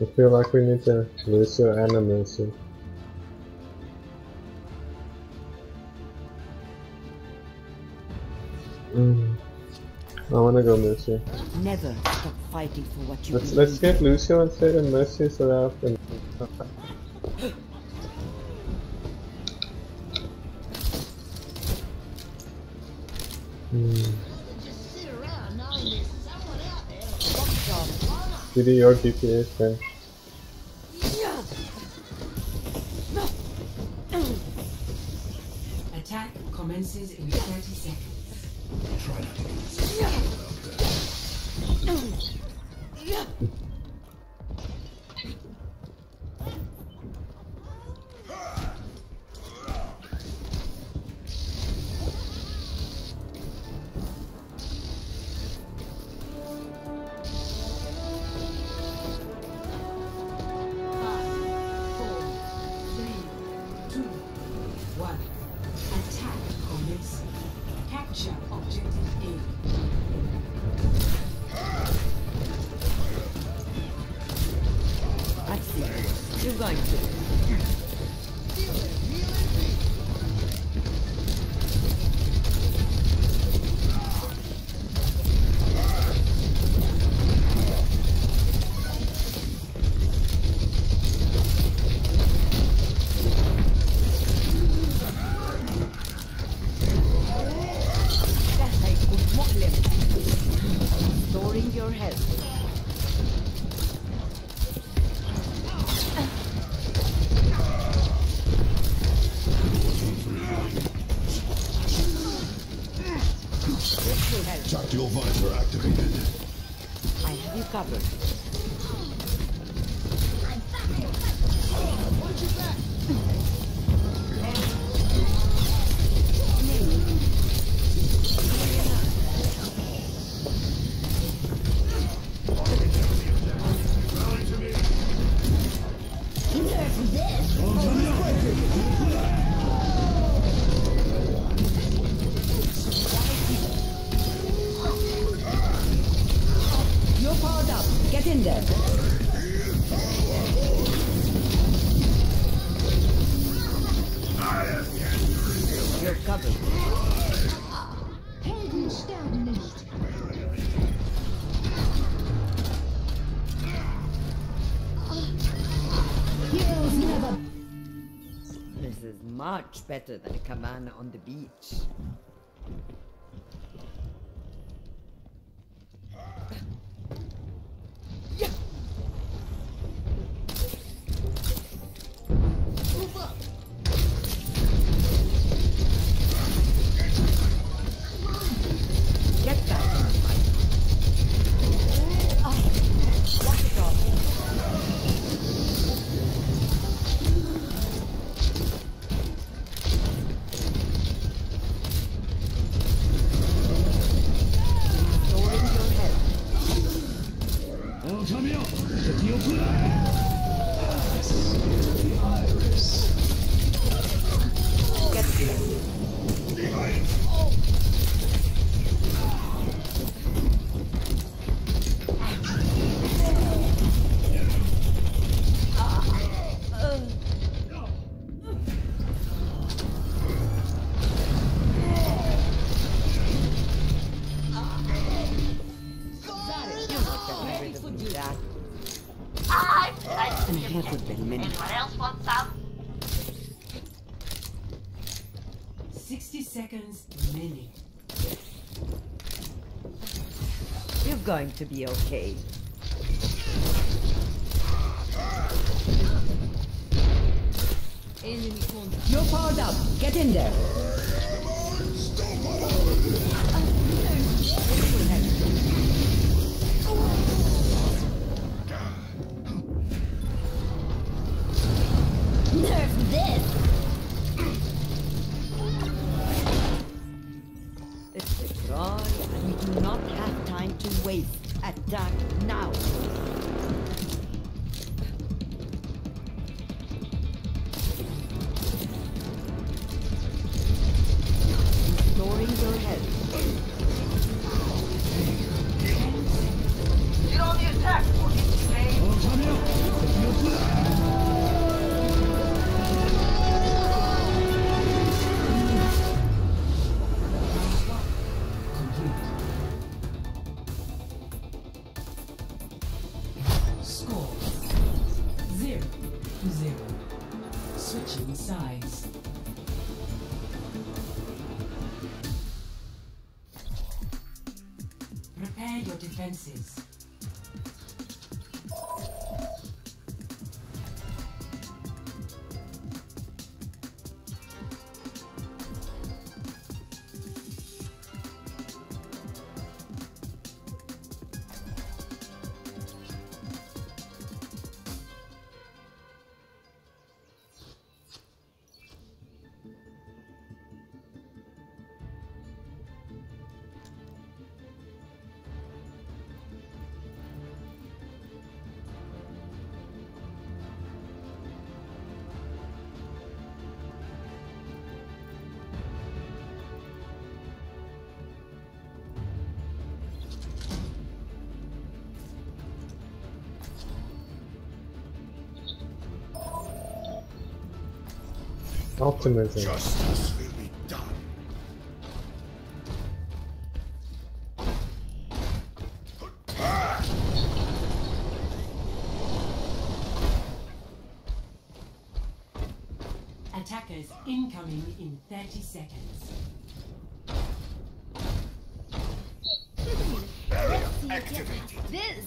I feel like we need to Lucio and a Mercy. Mm. I wanna go Mercy. Never stop fighting for what you Let's believe. let's get Lucio instead and Mercy so that I can Hmm. Kitty, your DPS then. Five, Storing up. Get in there. You're covered. Helden sterben nicht. Heroes never This is much better than a cabana on the beach. Anyone else want some? 60 seconds remaining. You're going to be okay. You're powered up. Get in there. Attack now. Prepare your defenses. Optimism. Justice will be done. Attackers incoming in 30 seconds. Barrier activated. This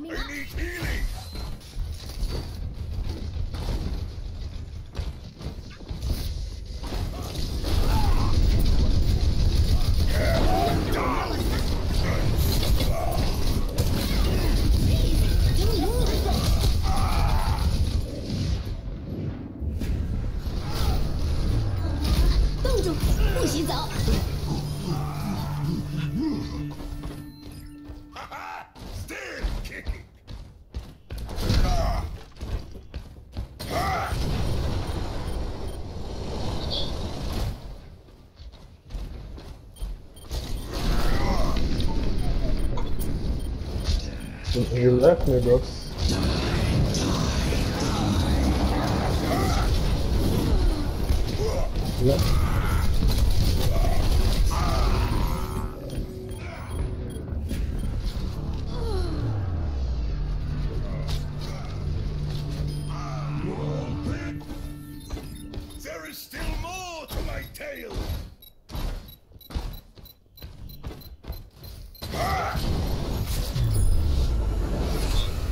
偿命吧不许走。You left me, bro. Left.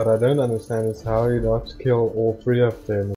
What I don't understand is how he not kill all three of them